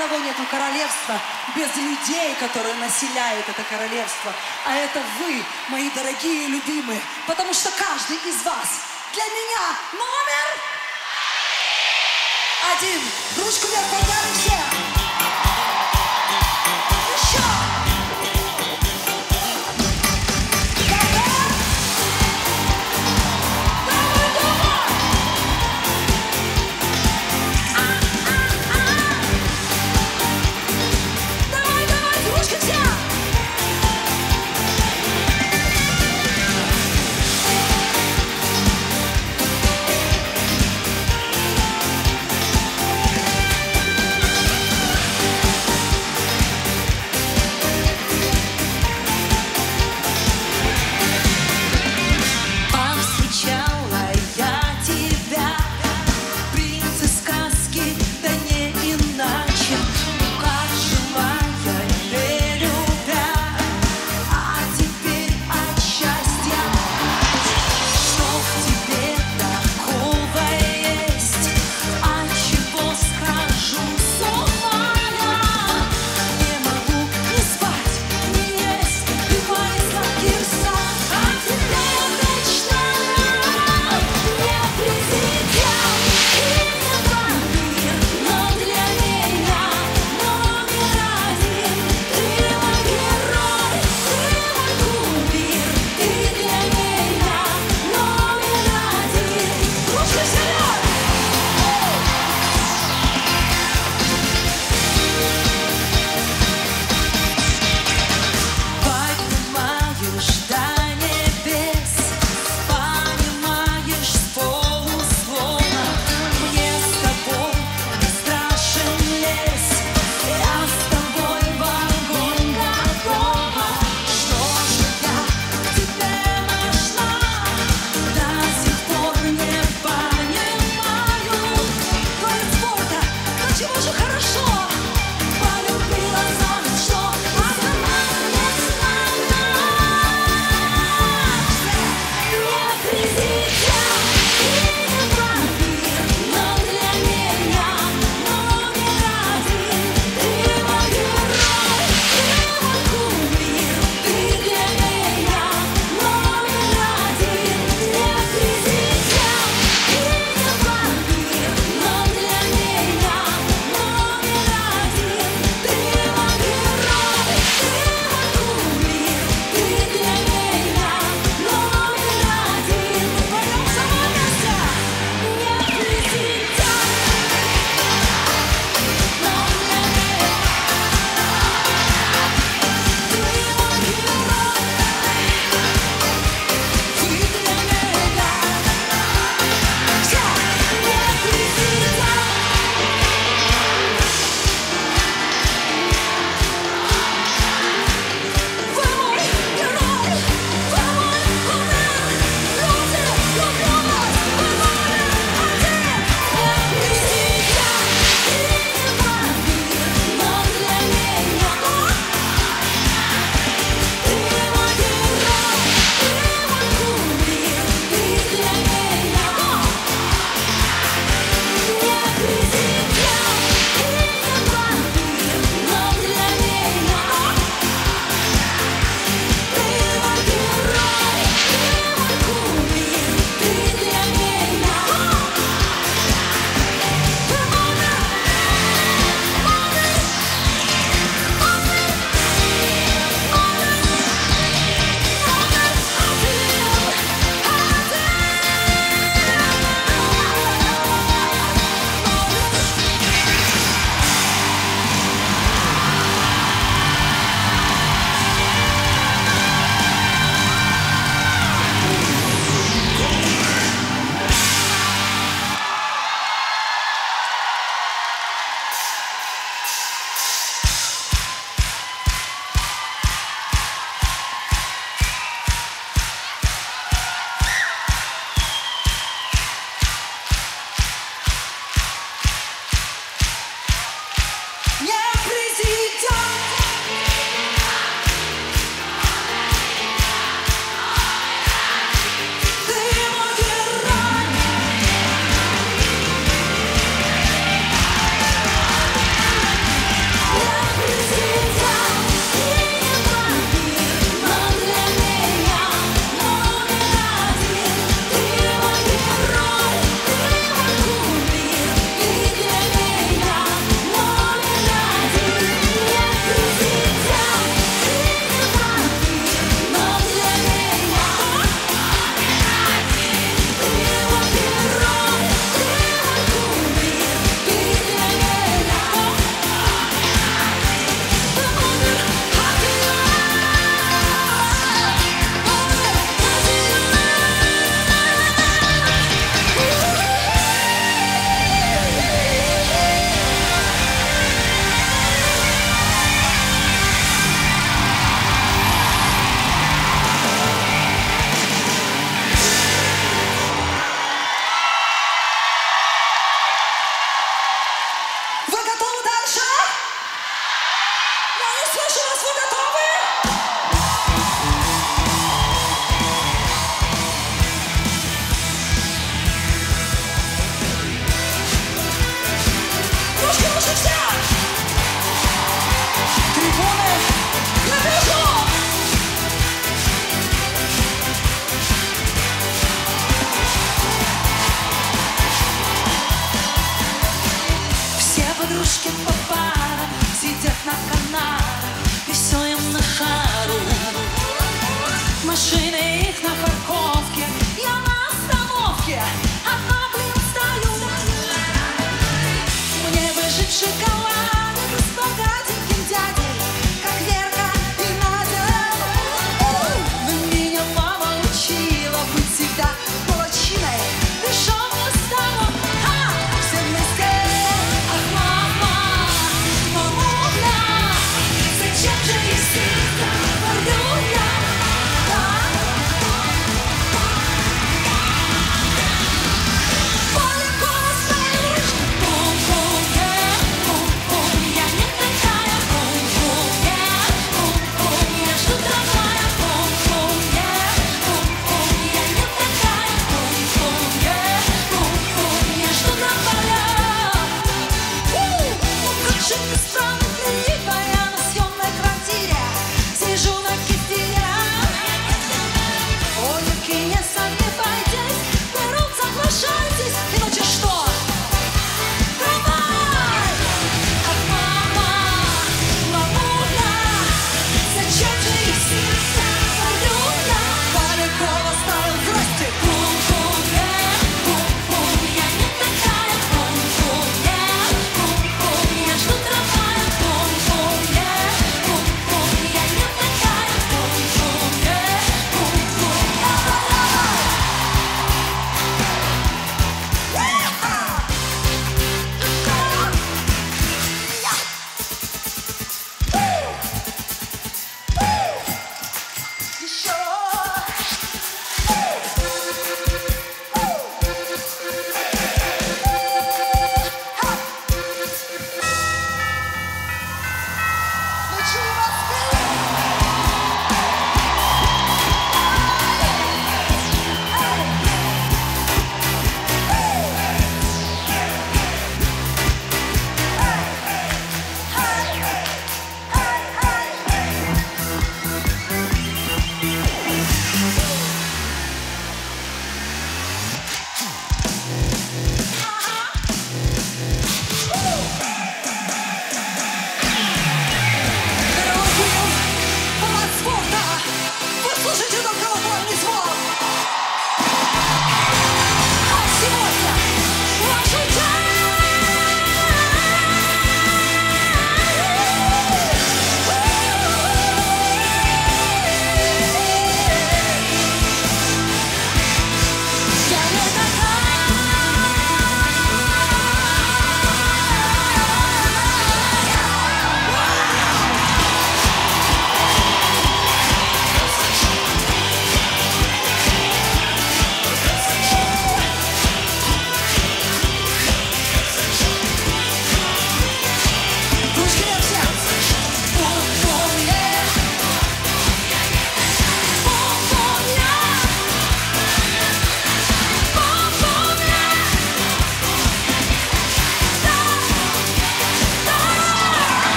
одного нету королевства без людей, которые населяют это королевство. А это вы, мои дорогие и любимые, потому что каждый из вас для меня номер один. Ручку вверх подняли все.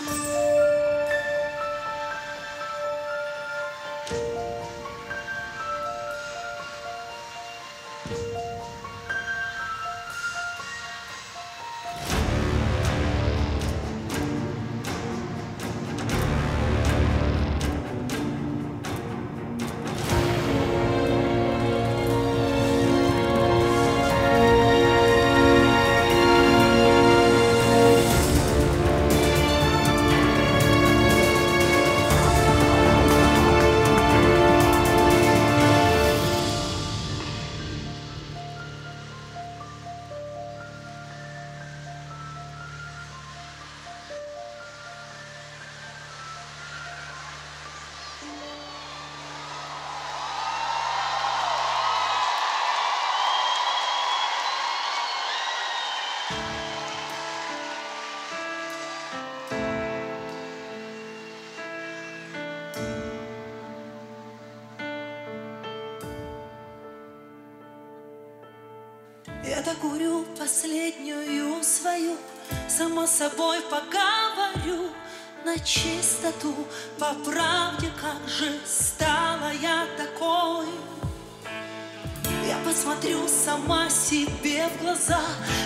Bye. собой поговорю на чистоту. По правде, как же стала я такой? Я посмотрю сама себе в глаза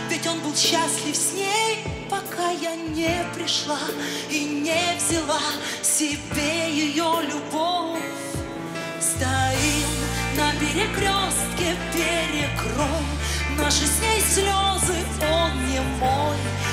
Ведь он был счастлив с ней, пока я не пришла И не взяла себе ее любовь. Стоим на перекрестке перекрой Наши с ней слезы, он не мой.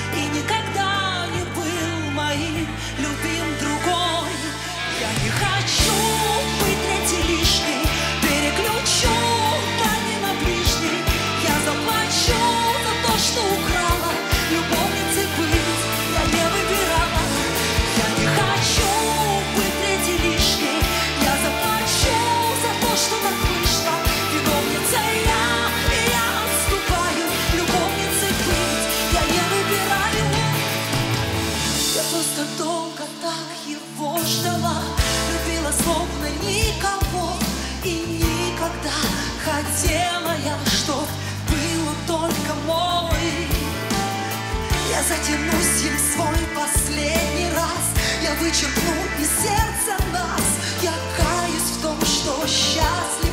Тянусь им свой последний раз. Я вычеркну из сердца нас. Я каюсь в том, что счастлив.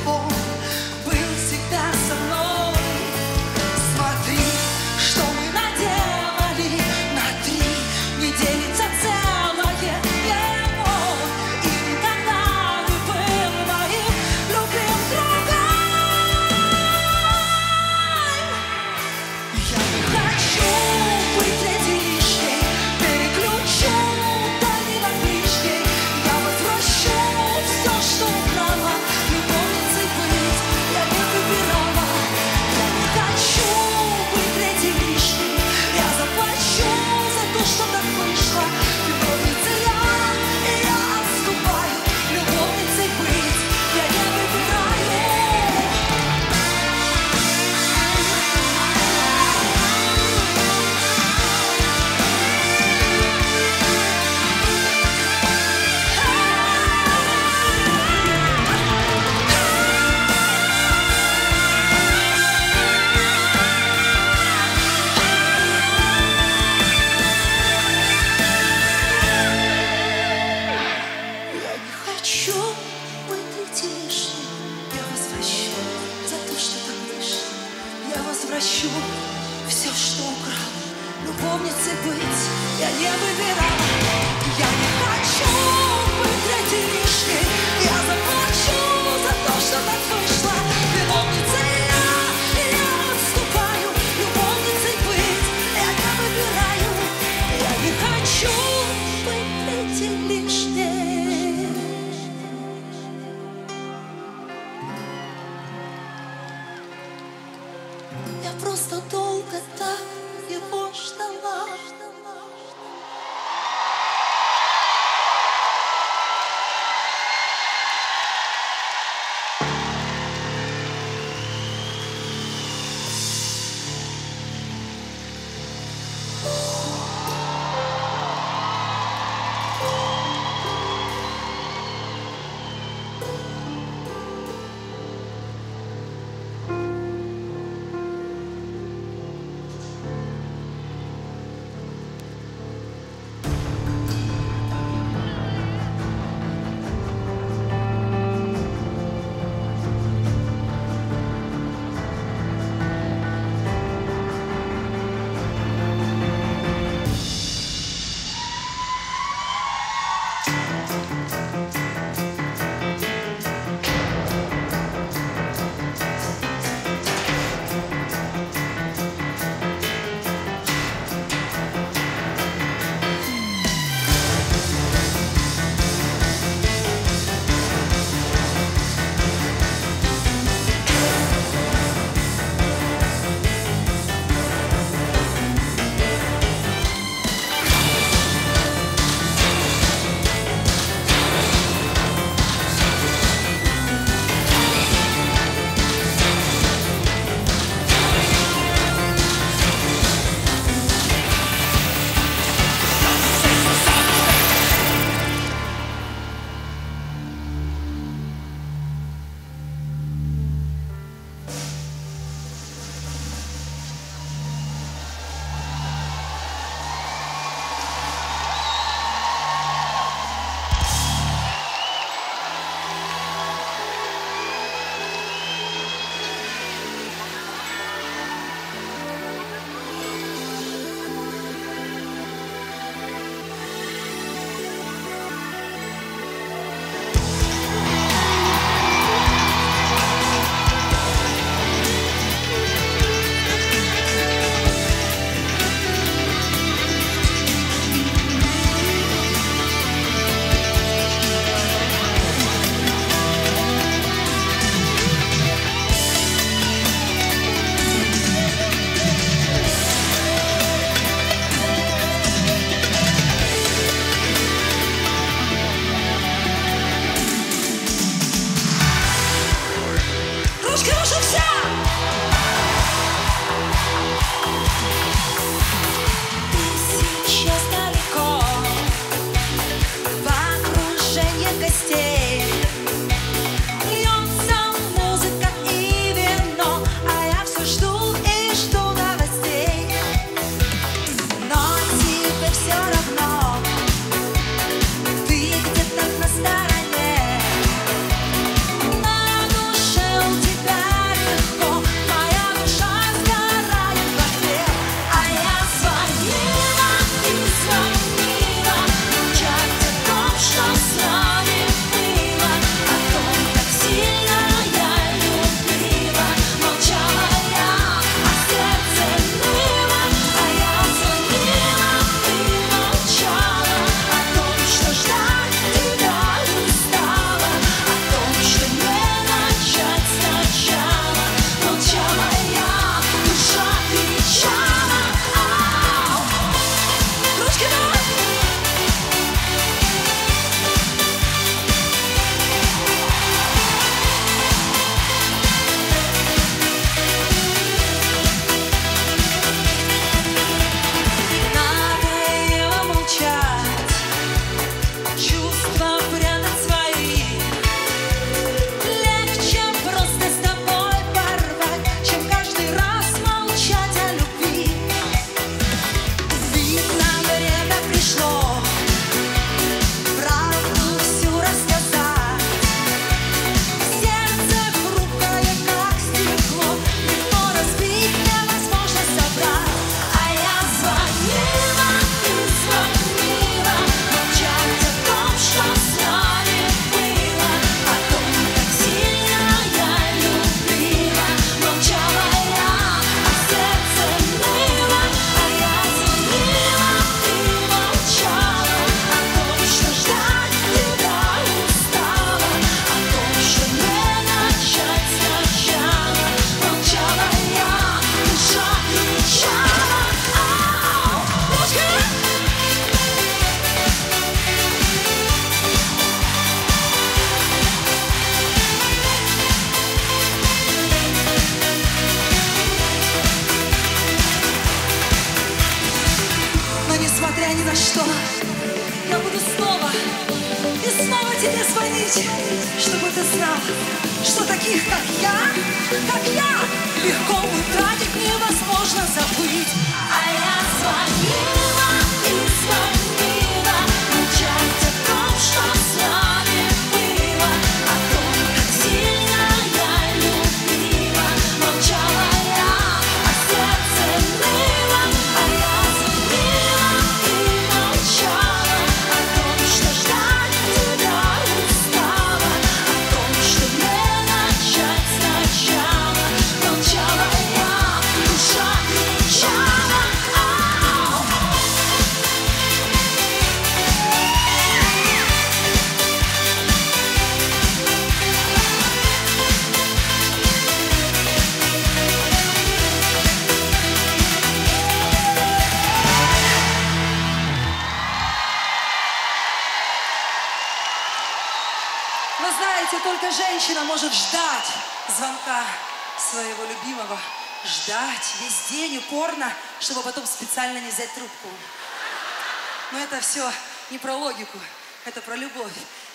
все не про логику, это про любовь.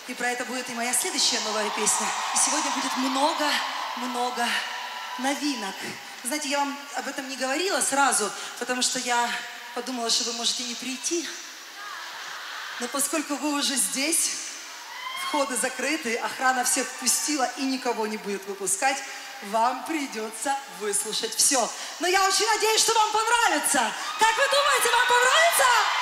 И про это будет и моя следующая новая песня. И сегодня будет много-много новинок. Знаете, я вам об этом не говорила сразу, потому что я подумала, что вы можете не прийти. Но поскольку вы уже здесь, входы закрыты, охрана всех пустила и никого не будет выпускать, вам придется выслушать все. Но я очень надеюсь, что вам понравится. Как вы думаете, вам понравится?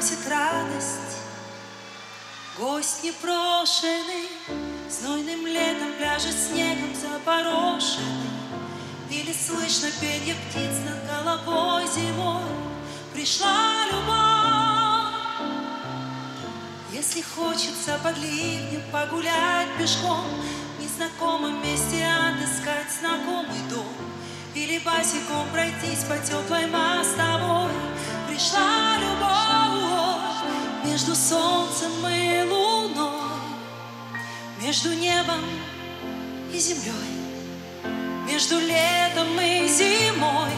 приносит радость. Гость непрошенный Знойным летом пляжет снегом запорошенный. Или слышно пение птиц над головой зимой. Пришла любовь. Если хочется под ливнем погулять пешком В незнакомом месте отыскать знакомый дом. Или босиком пройтись по теплой мостовой. Пришла любовь между солнцем и луной Между небом и землей между летом и зимой,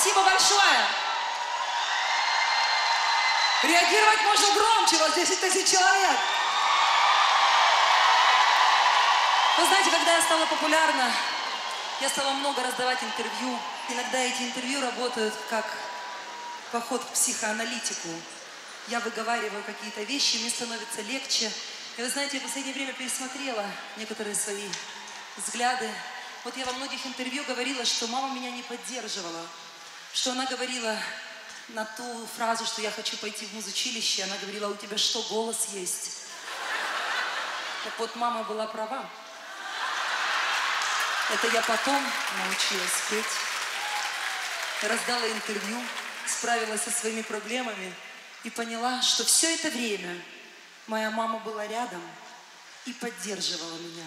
Спасибо большое. Реагировать можно громче, вот 10 тысяч человек. Вы знаете, когда я стала популярна, я стала много раздавать интервью. Иногда эти интервью работают как поход к психоаналитику. я выговариваю какие-то вещи, мне становится легче. И вы знаете, я в последнее время пересмотрела некоторые свои взгляды. Вот я во многих интервью говорила, что мама меня не поддерживала, что она говорила на ту фразу, что я хочу пойти в музучилище, она говорила, «А у тебя что, голос есть? Так вот, мама была права. Это я потом научилась петь. Раздала интервью, справилась со своими проблемами и поняла, что все это время моя мама была рядом и поддерживала меня.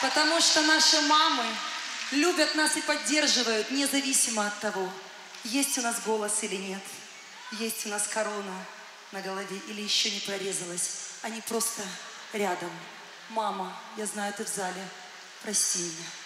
Потому что наши мамы любят нас и поддерживают, независимо от того, есть у нас голос или нет, есть у нас корона на голове или еще не прорезалась. Они просто рядом. Мама, я знаю, ты в зале. Прости меня.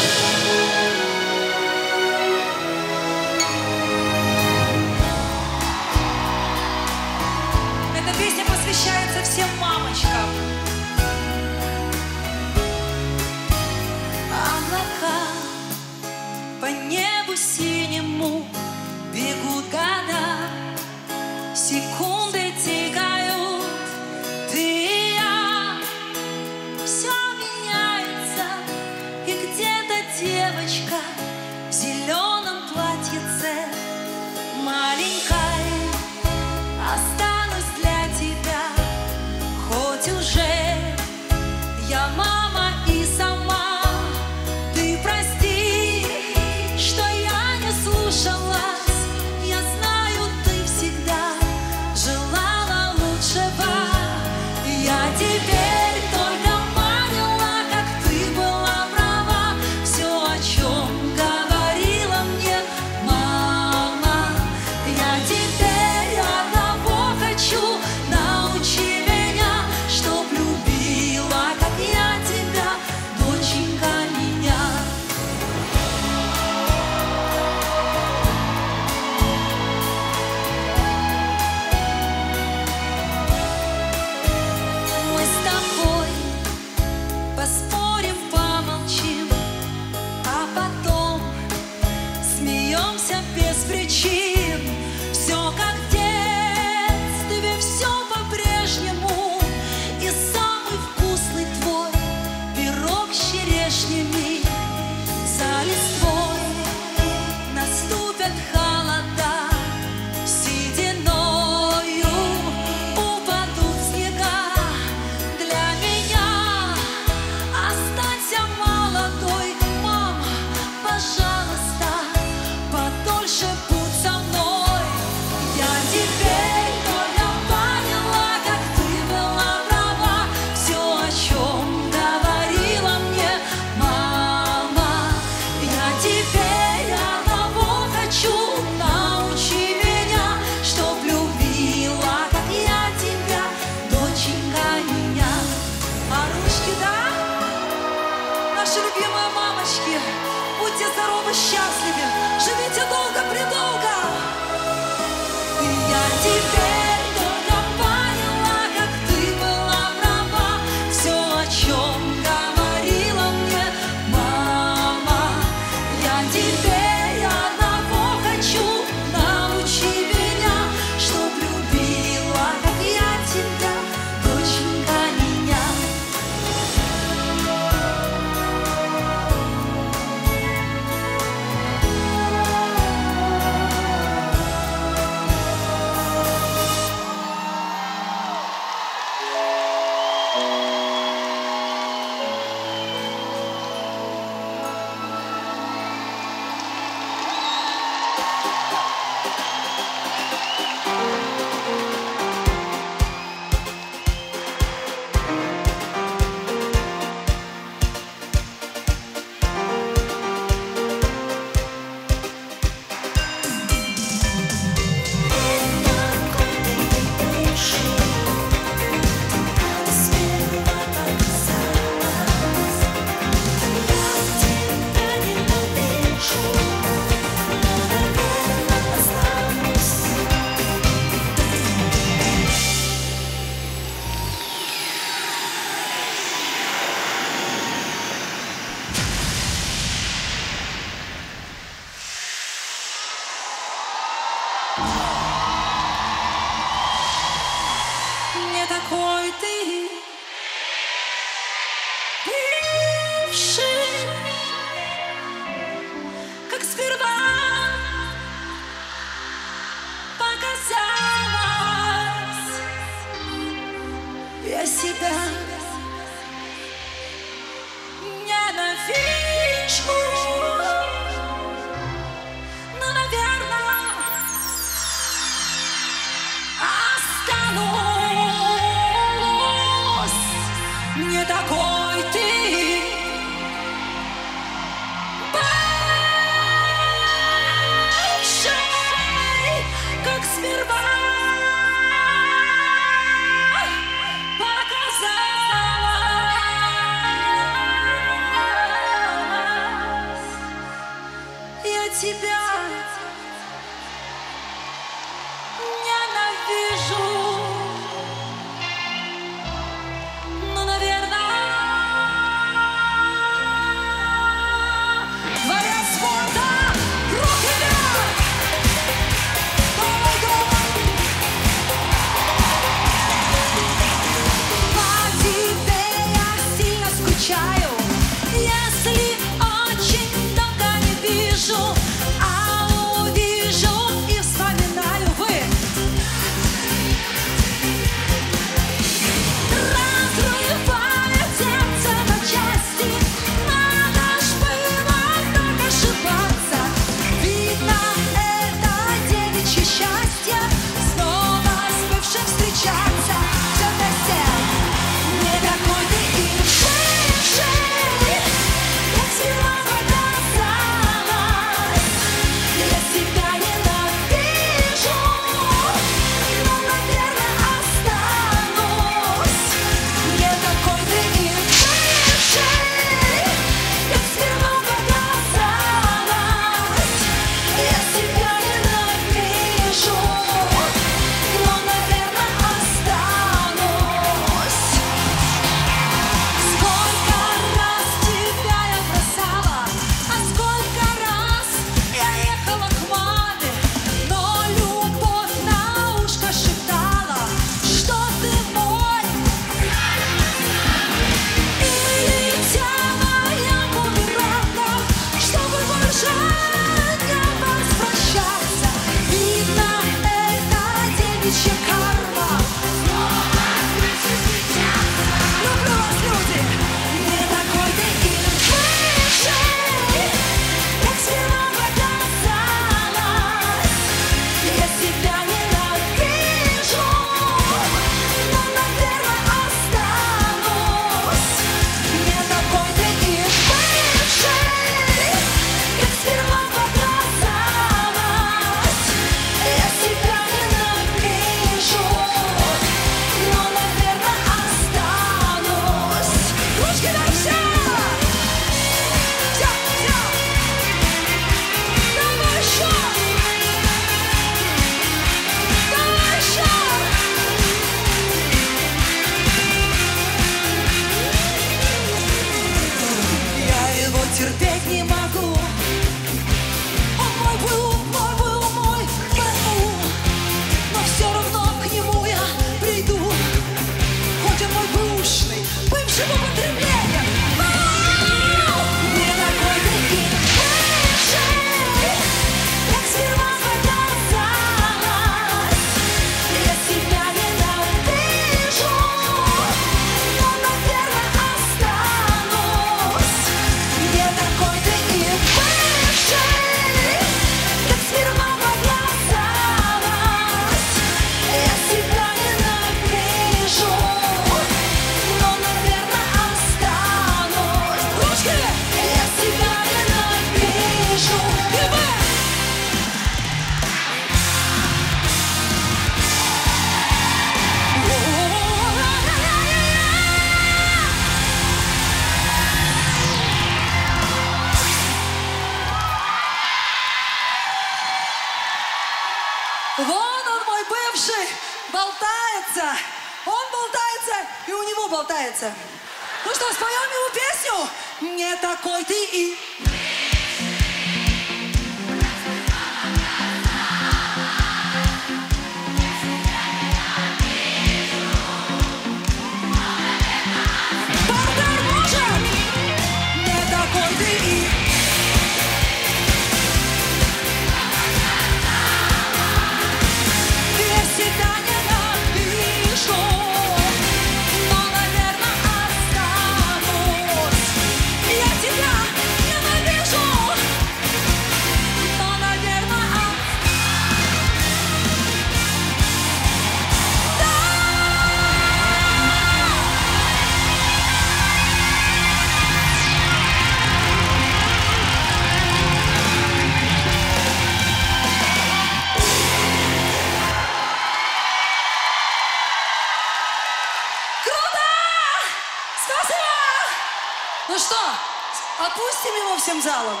Залом?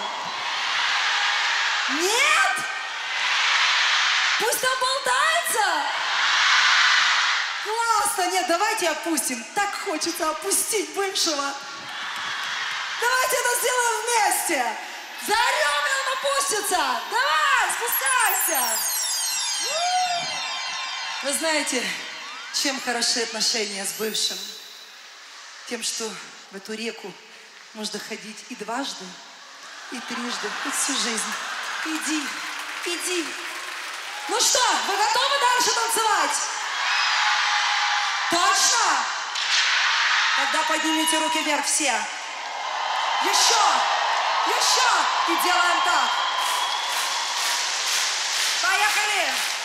Нет? Пусть там болтается? Классно, нет, давайте опустим. Так хочется опустить бывшего. Давайте это сделаем вместе. Заорем, и он опустится. Давай, спускайся. Вы знаете, чем хороши отношения с бывшим? Тем, что в эту реку можно ходить и дважды, и трижды, хоть всю жизнь. Иди, иди. Ну что, вы готовы дальше танцевать? Точно? Тогда поднимите руки вверх все. Еще, еще. И делаем так. Поехали. Мадонна!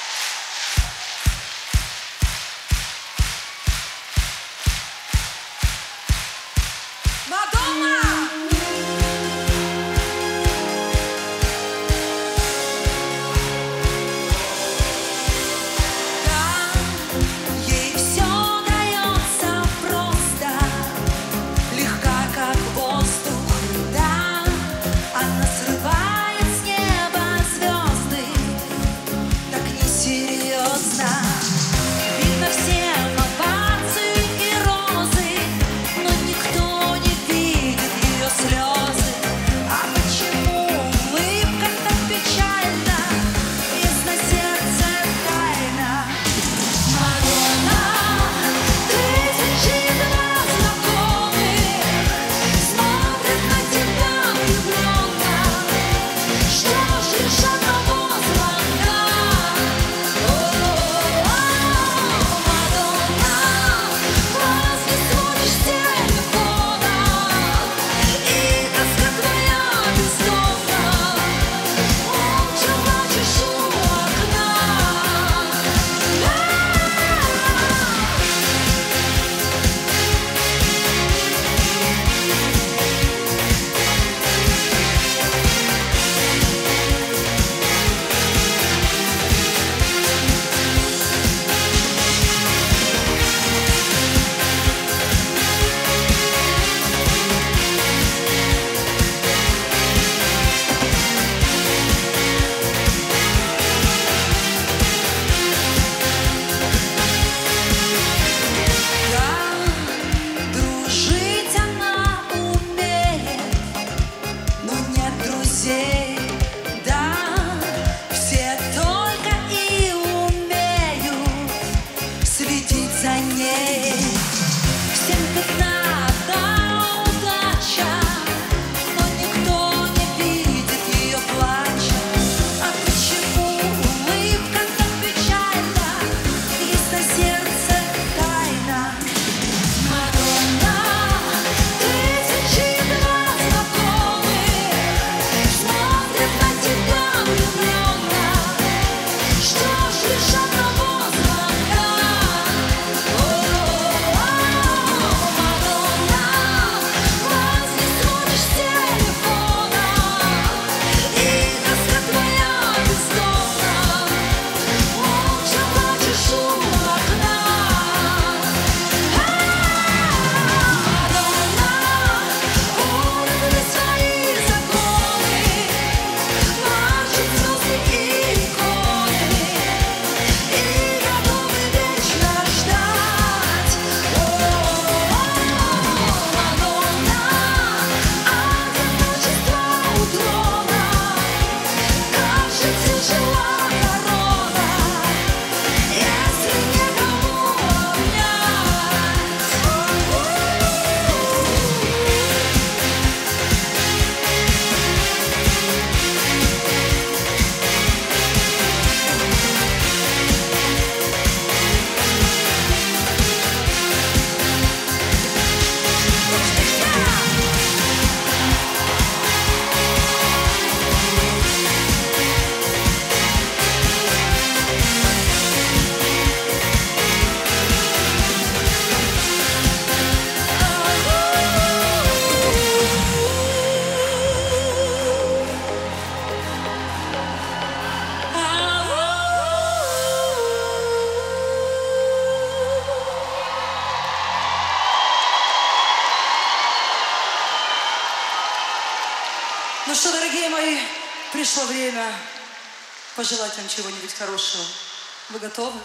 Вы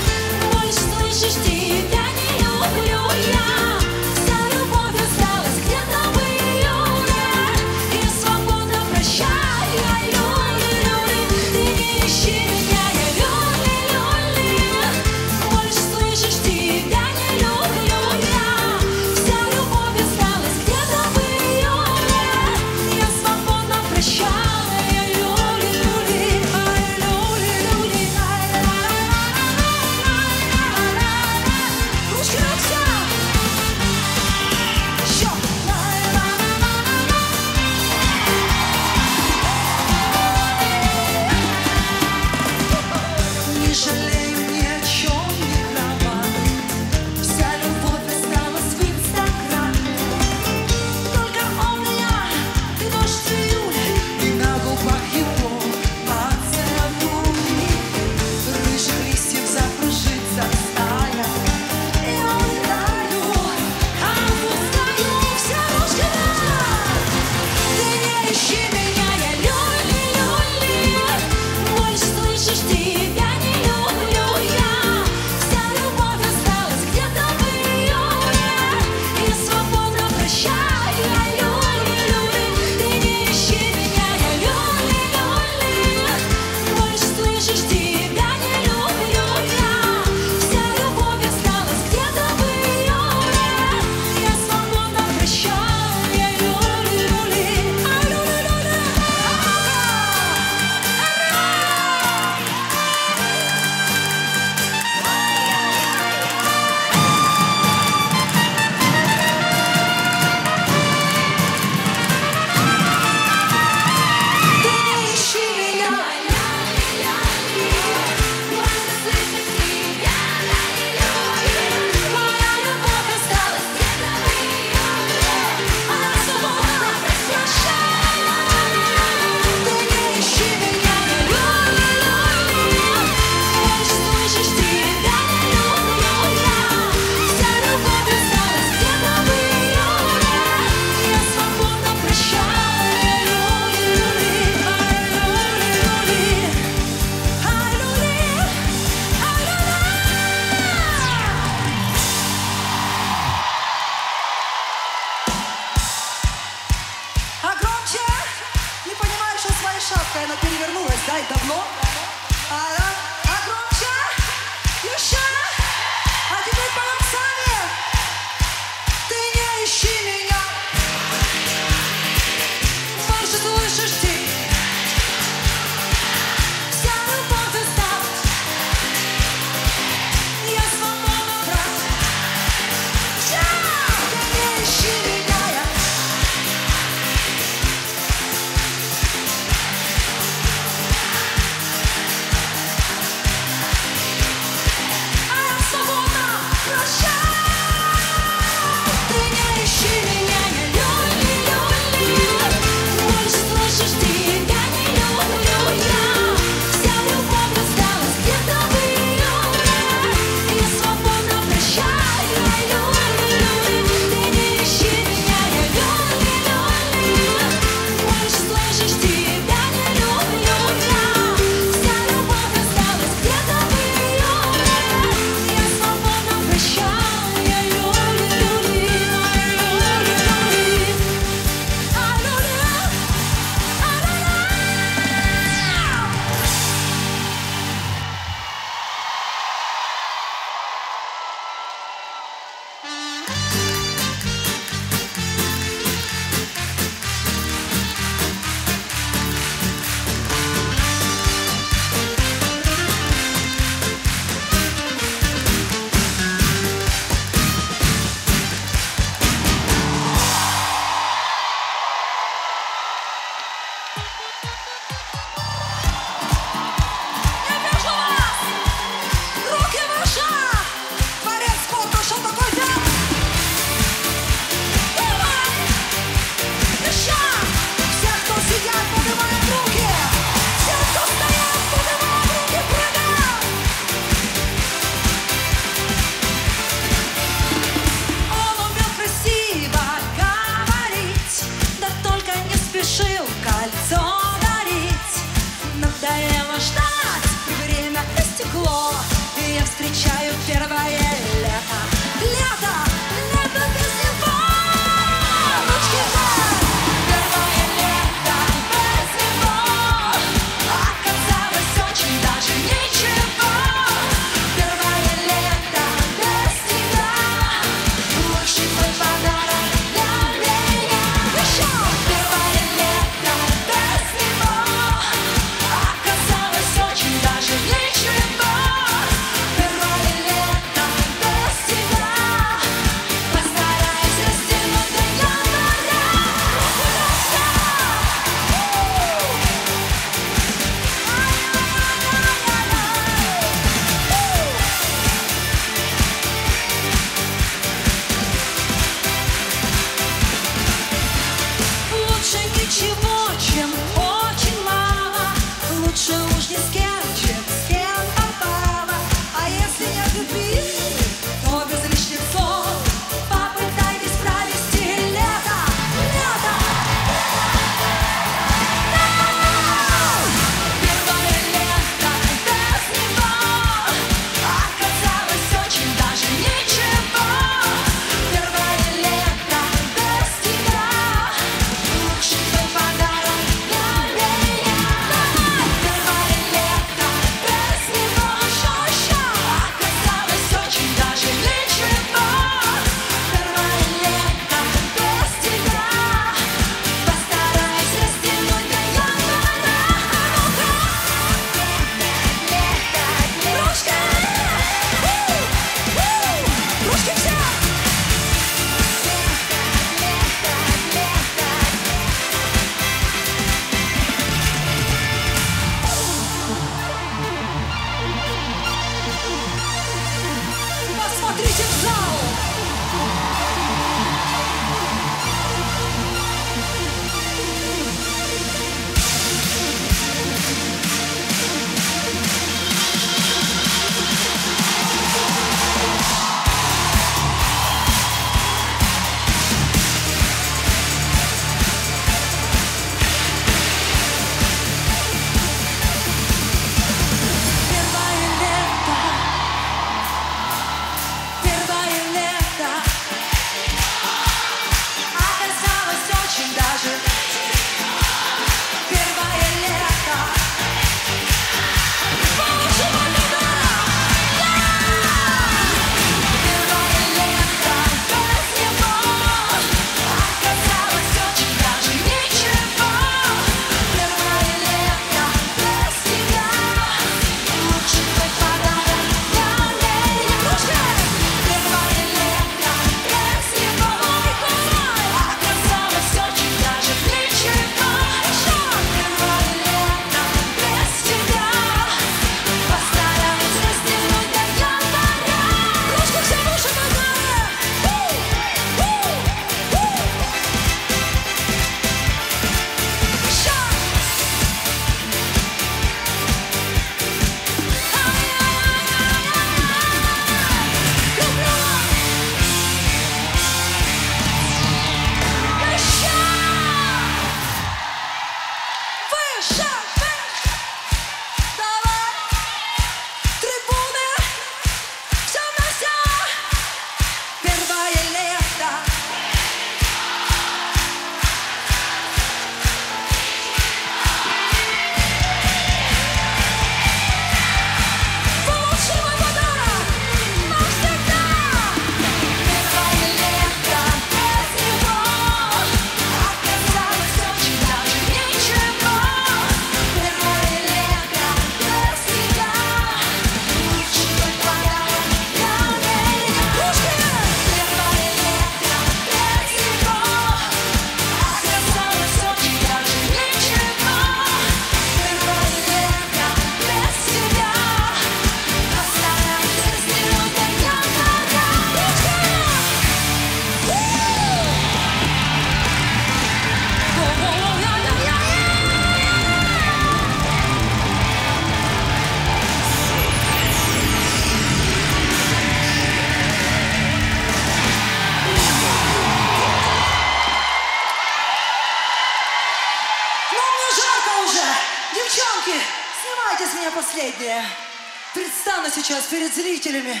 сейчас перед зрителями.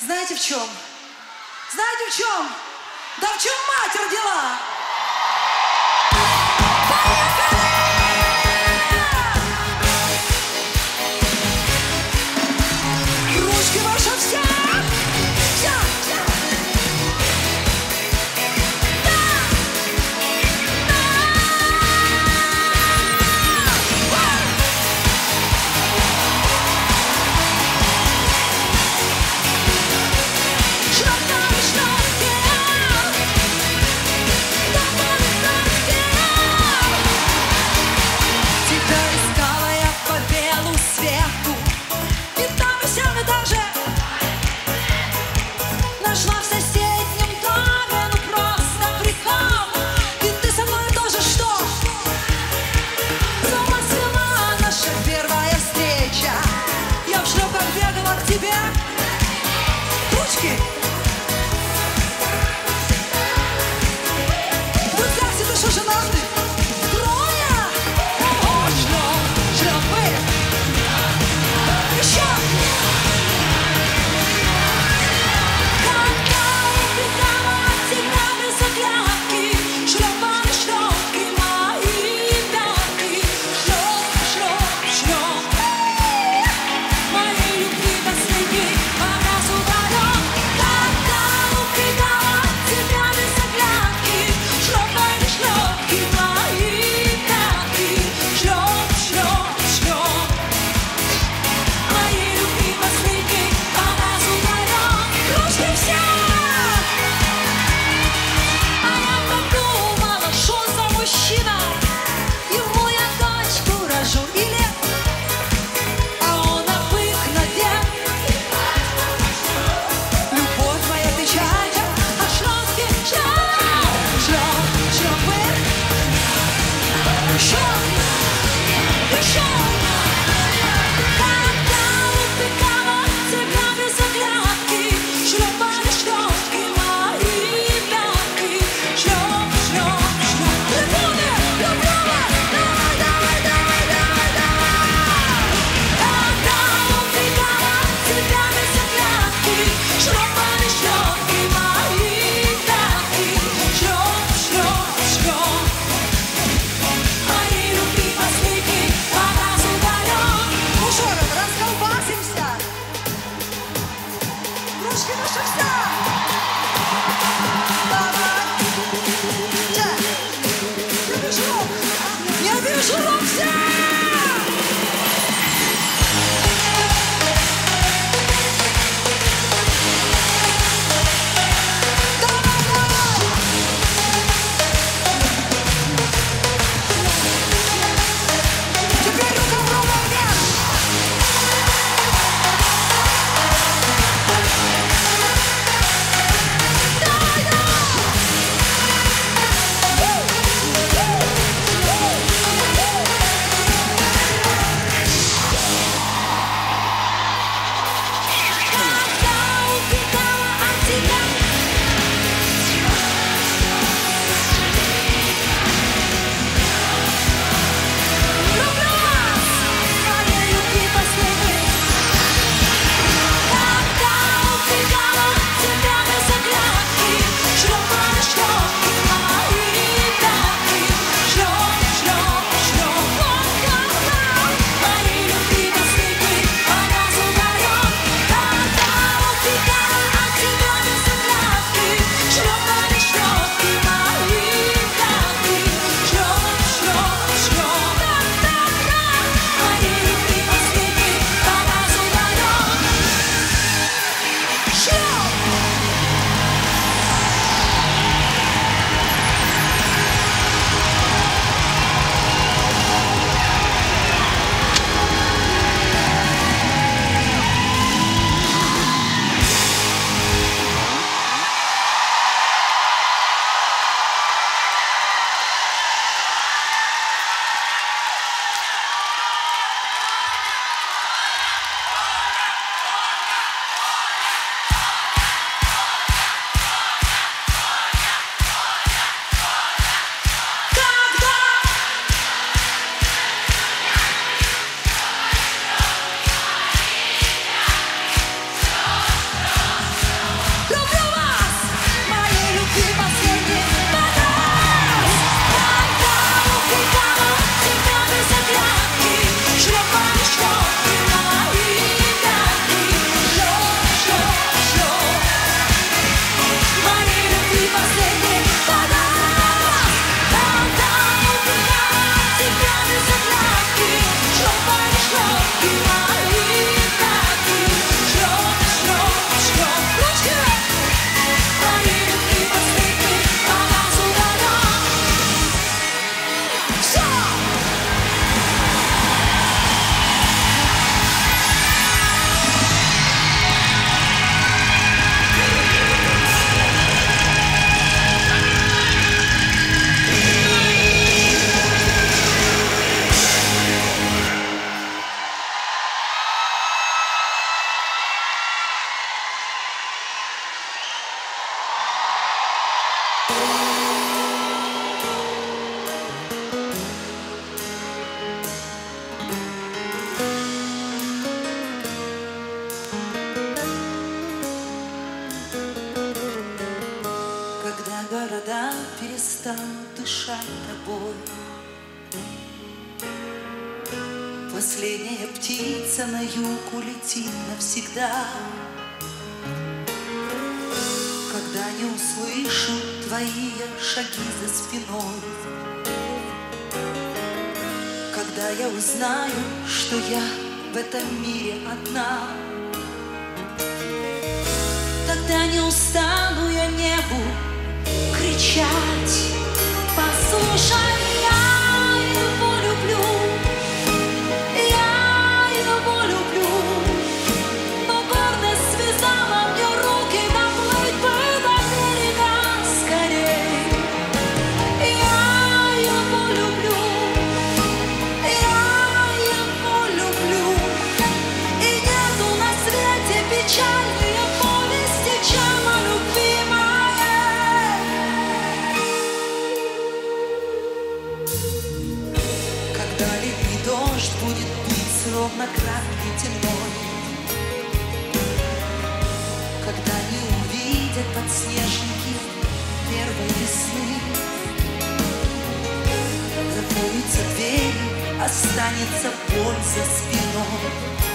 Знаете в чем? Знаете в чем? Да в чем мать родила? узнаю, что я в этом мире одна. Тогда не устану я небу кричать, послушай. останется боль за спиной.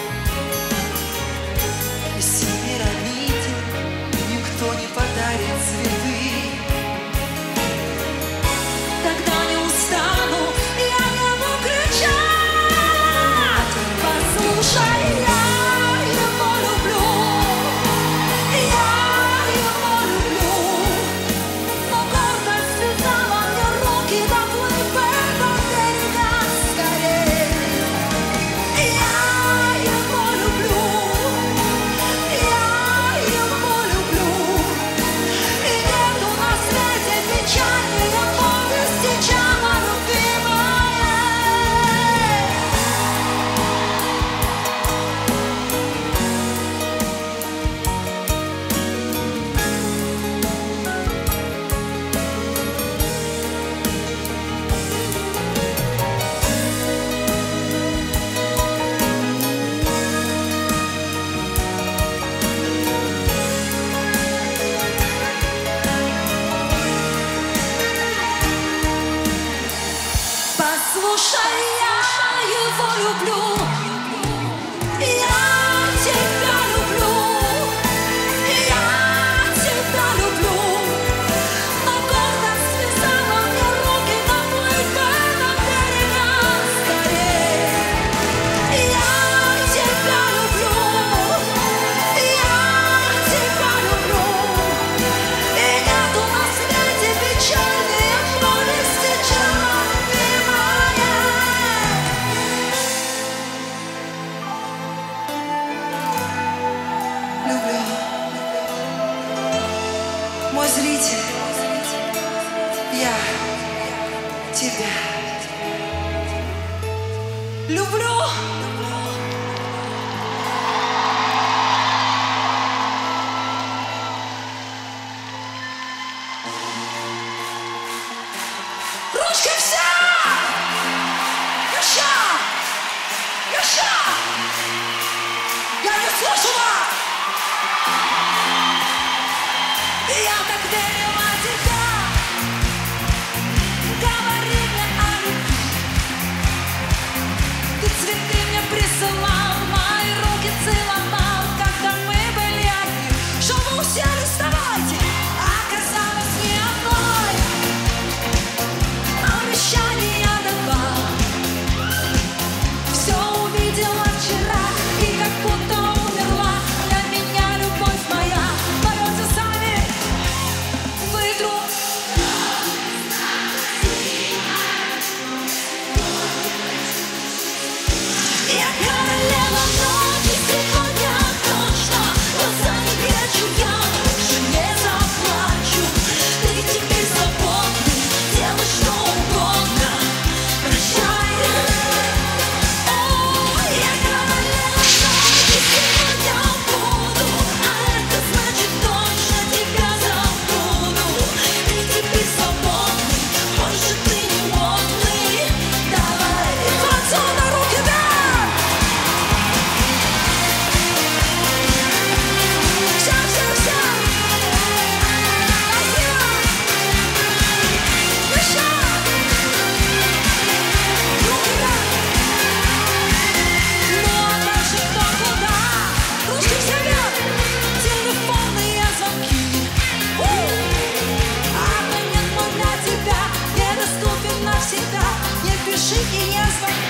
и не звонит.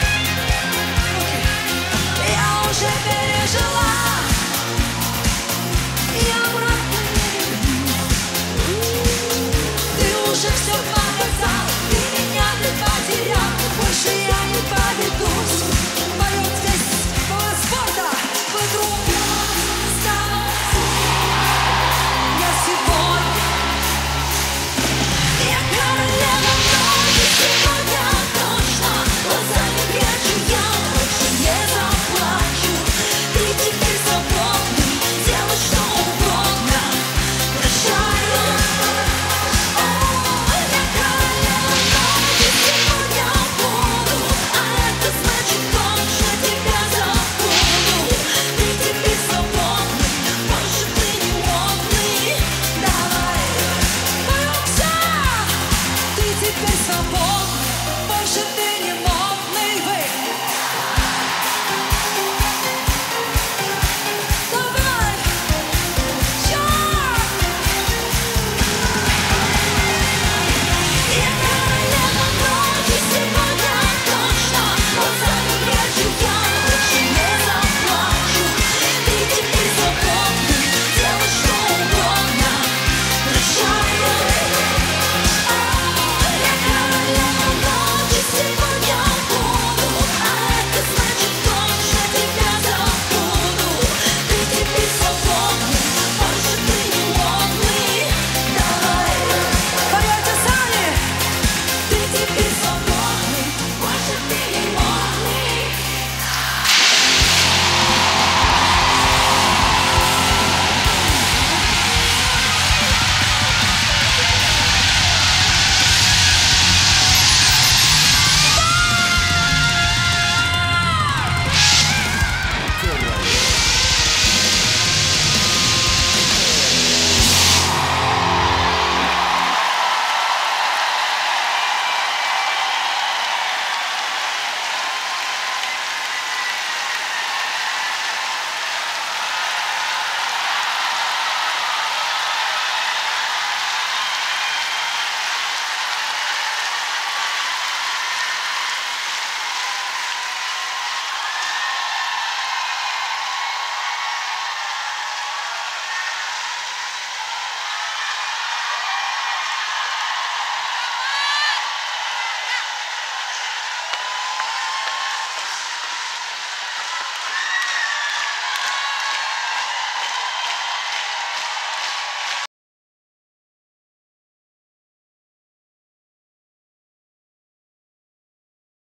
Я уже пережила.